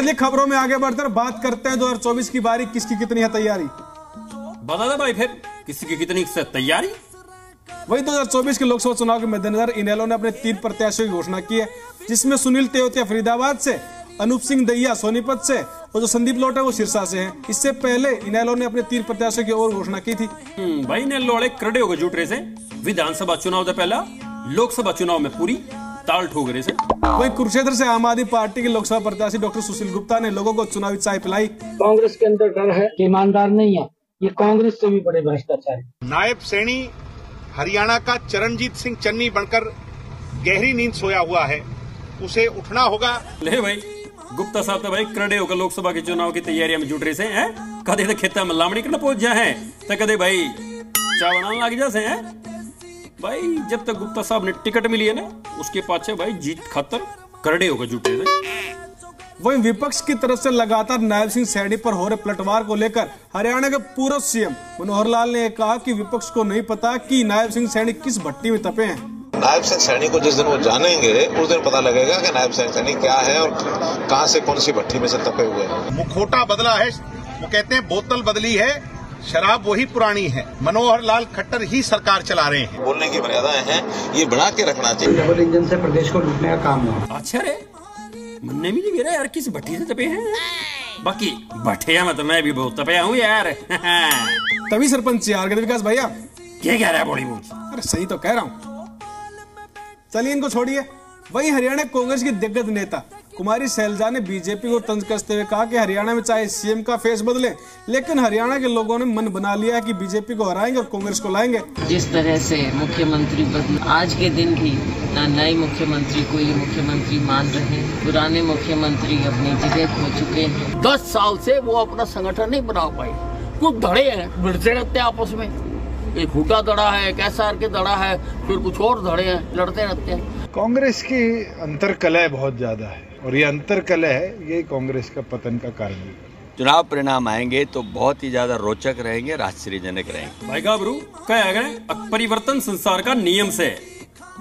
चलिए खबरों में आगे बढ़कर बात करते हैं 2024 की बारी किसकी कितनी है तैयारी? बता दे भाई फिर किसी की कितनी तैयारी? वही 2024 के लोकसभा चुनाव के मद्देनजर इनेलो ने अपने तीन प्रत्याशियों की घोषणा की है जिसमें सुनील तेवतिया फरीदाबाद से अनूप सिंह दहिया सोनीपत से और जो संदीप लोट है वो सिरसा से है। इससे पहले इनेलो ने अपने तीन प्रत्याशियों की और घोषणा की थी। हम्म, भाई ने लोड़े करड़े होकर जुट रहे विधानसभा चुनाव से पहला लोकसभा चुनाव में पूरी। ताल ठोक रहे से। वही कुरुक्षेत्र से आम आदमी पार्टी के लोकसभा प्रत्याशी डॉक्टर सुशील गुप्ता ने लोगों को चुनावी चाय पिलाई। कांग्रेस के अंदर डर है ईमानदार नहीं है ये कांग्रेस से भी बड़े भ्रष्टाचारी। नायब सैनी हरियाणा का चरणजीत सिंह चन्नी बनकर गहरी नींद सोया हुआ है उसे उठना होगा। ले भाई गुप्ता साहब तो भाई करड़े होकर लोकसभा के चुनाव की तैयारियाँ में जुट रहे से हैं? कदे तो खेता में लामड़ी करना पहुँच जा है तो कदे भाई बनाने लग जा से हैं? भाई जब तक गुप्ता साहब ने टिकट मिली है ना उसके पाछे भाई जीत खातर करड़े होकर जुटे थे। वही विपक्ष की तरफ़ से लगातार नायब सिंह सैनी पर हो रहे पलटवार को लेकर हरियाणा के पूर्व सीएम मनोहर लाल ने कहा कि विपक्ष को नहीं पता कि नायब सिंह सैनी किस भट्टी में तपे हैं। नायब सिंह सैनी को जिस दिन वो जानेंगे उस दिन पता लगेगा कि नायब सिंह सैनी क्या है और कहाँ से कौन सी भट्टी में से तपे हुए हैं। मुखोटा बदला है वो कहते हैं बोतल बदली है शराब वही पुरानी है। मनोहर लाल खट्टर ही सरकार चला रहे हैं। बोलने की मर्यादाएँ हैं ये बढ़ा के रखना चाहिए। डबल इंजन से प्रदेश को लूटने का काम हुआ। अच्छा रे मन्ने भी नहीं मेरा यार किस भट्टी से तपे हैं? बाकी भट्टिया में तो मैं भी बहुत तपया हूँ यार। तभी सरपंच यार कहते विकास भैया। क्या कह रहा है बॉडी बूझ अरे सही तो कह रहा हूँ। चलिए इनको छोड़िए। वही हरियाणा कांग्रेस के दिग्गज नेता कुमारी सैलजा ने बीजेपी को तंज कसते हुए कहा कि हरियाणा में चाहे सीएम का फेस बदले लेकिन हरियाणा के लोगों ने मन बना लिया है कि बीजेपी को हराएँगे और कांग्रेस को लाएँगे। जिस तरह से मुख्यमंत्री आज के दिन भी ना नए मुख्यमंत्री को ये मुख्यमंत्री मान रहे हैं पुराने मुख्यमंत्री अपनी जगह खो चुके हैं। दस साल से वो अपना संगठन नहीं बना पाए। कुछ धड़े हैं भिड़ते रहते हैं आपस में। एक हुटा दड़ा है एक एस के दड़ा है फिर कुछ और धड़े हैं लड़ते रहते हैं। कांग्रेस की अंतरकलह बहुत ज़्यादा है और ये अंतरकलह है ये कांग्रेस का पतन का कारण है। चुनाव परिणाम आएँगे तो बहुत ही ज़्यादा रोचक रहेंगे आश्चर्यजनक रहेंगे। भाई गाबरू क्या है अगर परिवर्तन संसार का नियम से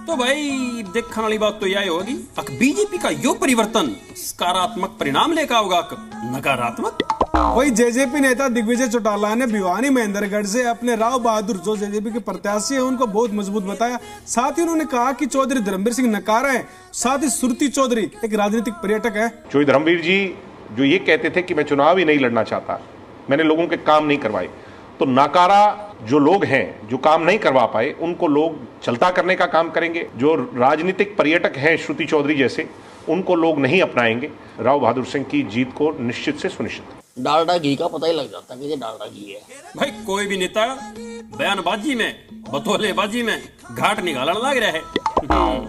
तो भाई देखने वाली बात तो यह होगी अक बीजेपी का यो परिवर्तन सकारात्मक परिणाम लेकर होगा नकारात्मक? वही जेजेपी नेता दिग्विजय चौटाला ने भिवानी महेंद्रगढ़ से अपने राव बहादुर जो जेजेपी के प्रत्याशी है, उनको बहुत मज़बूत बताया। साथ ही उन्होंने कहा कि चौधरी धर्मवीर सिंह नकारा है। साथ ही सुरती चौधरी एक राजनीतिक पर्यटक है। चौधरी धर्मवीर जी, जो ये कहते थे कि मैं चुनाव ही नहीं लड़ना चाहता, मैंने लोगों के काम नहीं करवाए। तो नाकारा जो लोग हैं, जो काम नहीं करवा पाए, उनको लोग चलता करने का काम करेंगे। जो राजनीतिक पर्यटक हैं श्रुति चौधरी जैसे, उनको लोग नहीं अपनाएँगे। राव बहादुर सिंह की जीत को निश्चित से सुनिश्चित। डालडा घी का पता ही लग जाता है कि ये डालडा घी है। भाई कोई भी नेता बयानबाजी में बतौलेबाजी में घाट निकालने लग रहा है।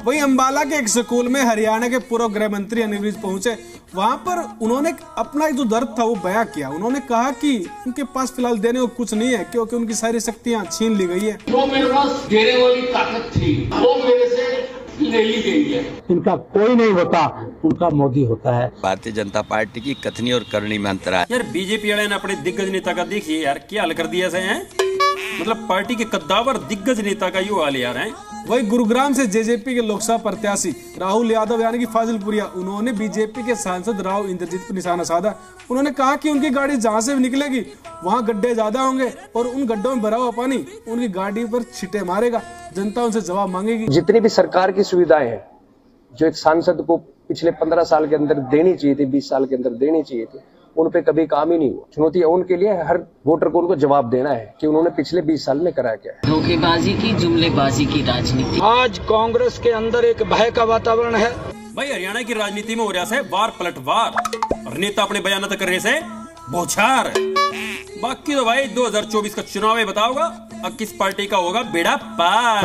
वही अंबाला के एक स्कूल में हरियाणा के पूर्व गृह मंत्री अनिल विज पहुँचे। वहाँ पर उन्होंने अपना जो दर्द था वो बयां किया। उन्होंने कहा कि उनके पास फ़िलहाल देने को कुछ नहीं है क्योंकि उनकी सारी शक्तियाँ छीन ली गई है। जो मेरे पास देने वाली ताकत थी। वो मेरे से ले ली गई है इनका कोई नहीं होता उनका मोदी होता है। भारतीय जनता पार्टी की कथनी और करनी में अंतर है। यार बीजेपी वाले ने अपने दिग्गज नेता का देखिए यार क्या हल कर दिया ऐसे हैं? मतलब पार्टी के कद्दावर दिग्गज नेता का यू हाल यार है? वही गुरुग्राम से जेजेपी के लोकसभा प्रत्याशी राहुल यादव, यानी कि फाजिलपुरिया, उन्होंने बीजेपी के सांसद राव इंद्रजीत पर निशाना साधा। उन्होंने कहा कि उनकी गाड़ी जहाँ से भी निकलेगी, वहाँ गड्ढे ज़्यादा होंगे और उन गड्ढों में भरा हुआ पानी उनकी गाड़ी पर छिटे मारेगा। जनता उनसे जवाब मांगेगी। जितनी भी सरकार की सुविधाएँ हैं, जो एक सांसद को पिछले पंद्रह साल के अंदर देनी चाहिए थी, बीस साल के अंदर देनी चाहिए थी उन पे कभी काम ही नहीं हुआ। चुनौती है उनके लिए हर वोटर को उनको जवाब देना है कि उन्होंने पिछले बीस साल में कराया क्या है। धोखेबाजी की जुमलेबाजी की राजनीति। आज कांग्रेस के अंदर एक भय का वातावरण है। भाई हरियाणा की राजनीति में हो रहा है वार पलटवार और नेता अपने बयान कर रहे से बौछार। बाकी तो भाई 2024 का चुनाव ही बताओगा। अब किस पार्टी का होगा बेड़ा पार?